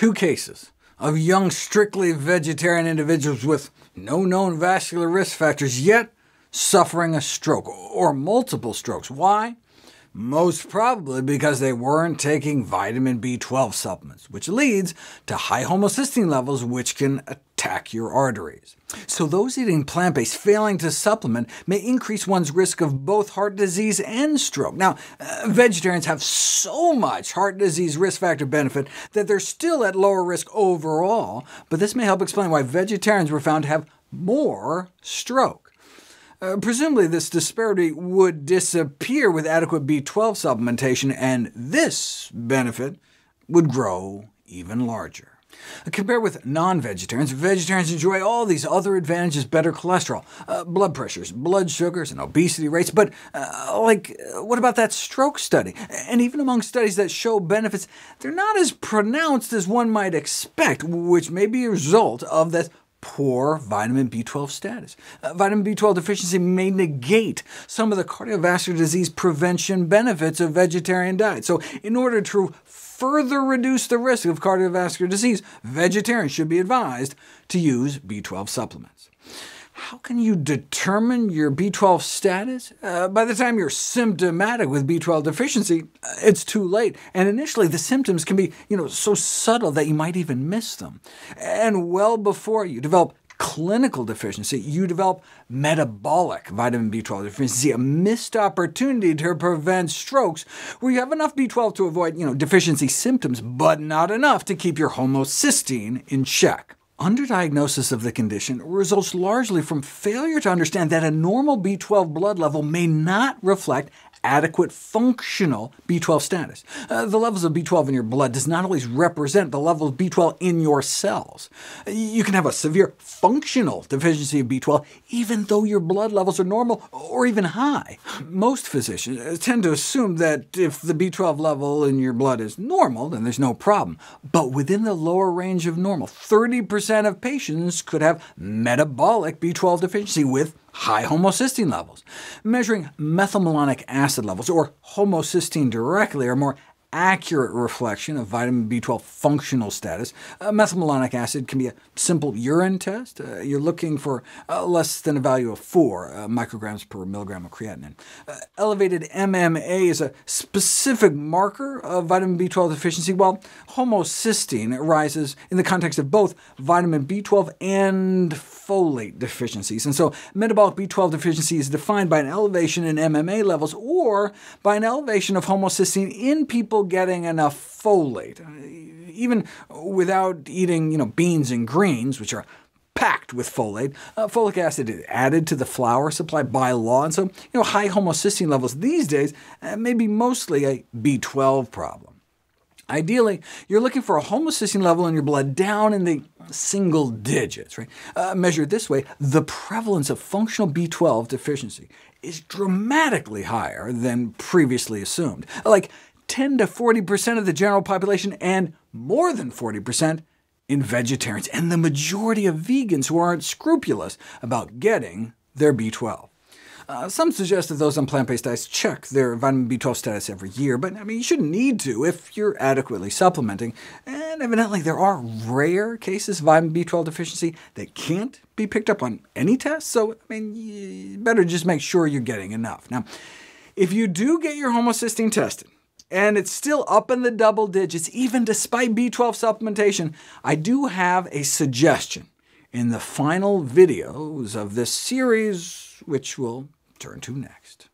two cases of young, strictly vegetarian individuals with no known vascular risk factors, yet suffering a stroke, or multiple strokes. Why? Most probably because they weren't taking vitamin B12 supplements, which leads to high homocysteine levels, which can attack your arteries. So those eating plant-based failing to supplement may increase one's risk of both heart disease and stroke. Now, uh, vegetarians have so much heart disease risk factor benefit that they're still at lower risk overall, but this may help explain why vegetarians were found to have more stroke. Uh, presumably this disparity would disappear with adequate B12 supplementation, and this benefit would grow even larger. Compared with non-vegetarians, vegetarians enjoy all these other advantages, better cholesterol, uh, blood pressures, blood sugars, and obesity rates, but uh, like, uh, what about that stroke study? And even among studies that show benefits, they're not as pronounced as one might expect, which may be a result of that poor vitamin B12 status. Uh, vitamin B12 deficiency may negate some of the cardiovascular disease prevention benefits of vegetarian diet. So in order to further reduce the risk of cardiovascular disease, vegetarians should be advised to use B12 supplements. How can you determine your B12 status? Uh, by the time you're symptomatic with B12 deficiency, uh, it's too late, and initially the symptoms can be you know, so subtle that you might even miss them. And well before you develop clinical deficiency, you develop metabolic vitamin B12 deficiency, a missed opportunity to prevent strokes, where you have enough B12 to avoid you know, deficiency symptoms, but not enough to keep your homocysteine in check. Underdiagnosis of the condition results largely from failure to understand that a normal B12 blood level may not reflect adequate functional B12 status. Uh, the levels of B12 in your blood does not always represent the level of B12 in your cells. You can have a severe functional deficiency of B12 even though your blood levels are normal or even high. Most physicians tend to assume that if the B12 level in your blood is normal, then there's no problem. But within the lower range of normal, 30% of patients could have metabolic B12 deficiency with high homocysteine levels. Measuring methylmalonic acid levels, or homocysteine directly, are more accurate reflection of vitamin B12 functional status. Uh, methylmalonic acid can be a simple urine test. Uh, you're looking for uh, less than a value of 4 uh, micrograms per milligram of creatinine. Uh, elevated MMA is a specific marker of vitamin B12 deficiency, while homocysteine rises in the context of both vitamin B12 and folate deficiencies. And so metabolic B12 deficiency is defined by an elevation in MMA levels or by an elevation of homocysteine in people getting enough folate, even without eating you know, beans and greens, which are packed with folate. Uh, folic acid is added to the flour supply by law, and so you know, high homocysteine levels these days uh, may be mostly a B12 problem. Ideally, you're looking for a homocysteine level in your blood down in the single digits. Right? Uh, measured this way, the prevalence of functional B12 deficiency is dramatically higher than previously assumed, like 10 to 40% of the general population, and more than 40% in vegetarians, and the majority of vegans who aren't scrupulous about getting their B12. Uh, some suggest that those on plant-based diets check their vitamin B12 status every year, but I mean, you shouldn't need to if you're adequately supplementing. And evidently there are rare cases of vitamin B12 deficiency that can't be picked up on any test, so I mean, you better just make sure you're getting enough. Now, if you do get your homocysteine tested, and it's still up in the double digits, even despite B12 supplementation, I do have a suggestion in the final videos of this series, which we'll turn to next.